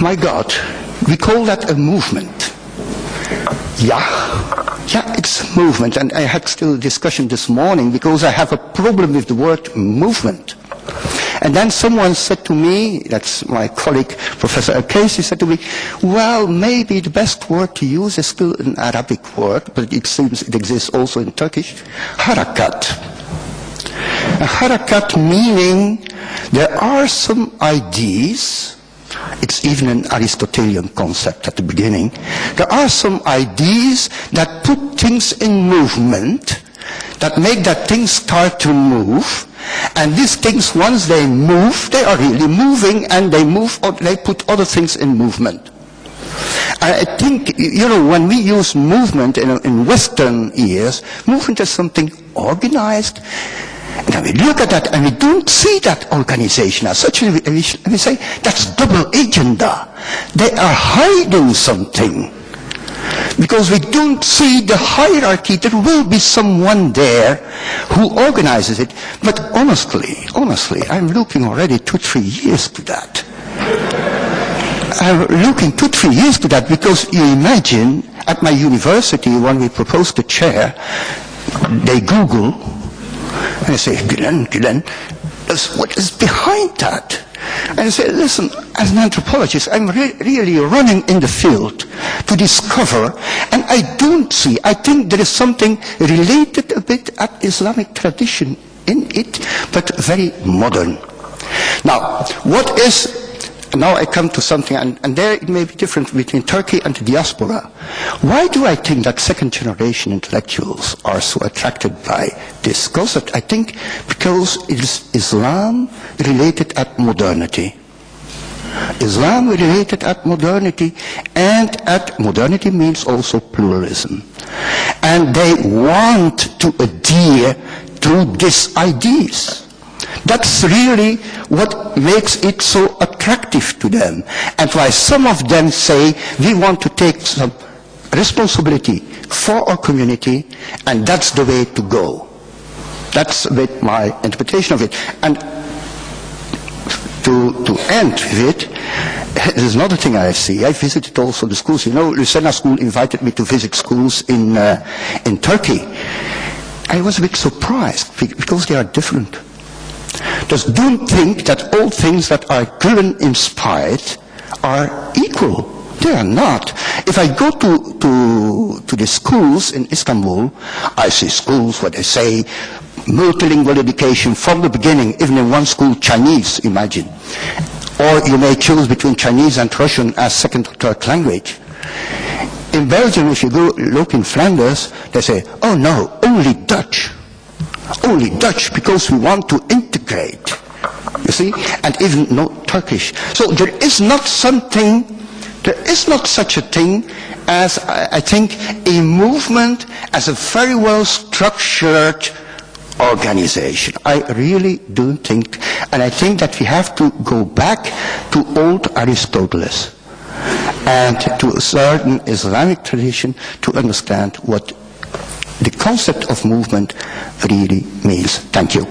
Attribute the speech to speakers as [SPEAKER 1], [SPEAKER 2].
[SPEAKER 1] my God, we call that a movement. Yeah, yeah, it's movement. And I had still a discussion this morning because I have a problem with the word movement. And then someone said to me, that's my colleague, Professor El Casey, said to me, well, maybe the best word to use is still an Arabic word, but it seems it exists also in Turkish, harakat. A harakat meaning there are some ideas, it's even an Aristotelian concept at the beginning, there are some ideas that put things in movement, that make that things start to move, and these things, once they move, they are really moving and they move, or they put other things in movement. I think, you know, when we use movement in, in Western ears, movement is something organized. And we look at that and we don't see that organization as such. We, we say, that's double agenda. They are hiding something. Because we don't see the hierarchy. There will be someone there who organizes it. But honestly, honestly, I'm looking already two, three years to that. I'm looking two, three years to that because you imagine at my university when we proposed the chair, they Google and they say, Gulen, Gulen, what is behind that? And I say, listen, as an anthropologist, I'm re really running in the field to discover, and I don't see, I think there is something related a bit at Islamic tradition in it, but very modern. Now, what is now I come to something, and, and, there it may be different between Turkey and the diaspora. Why do I think that second generation intellectuals are so attracted by this concept? I think because it is Islam related at modernity. Islam related at modernity, and at modernity means also pluralism. And they want to adhere to these ideas. That's really what makes it so attractive to them. And why some of them say, we want to take some responsibility for our community, and that's the way to go. That's bit my interpretation of it. And to, to end with it, there's another thing I see. I visited also the schools. You know, Lucerna School invited me to visit schools in, uh, in Turkey. I was a bit surprised because they are different. Just don't think that all things that are Gulen inspired are equal. They are not. If I go to, to, to the schools in Istanbul, I see schools where they say multilingual education from the beginning, even in one school, Chinese, imagine. Or you may choose between Chinese and Russian as second or third language. In Belgium, if you go look in Flanders, they say, oh no, only Dutch only Dutch because we want to You see? And even no Turkish. So there is not something, there is not such a thing as, I think, a movement as a very well structured organization. I really do think, and I think that we have to go back to old Aristotle and to a certain Islamic tradition to understand what the concept of movement really means. Thank you.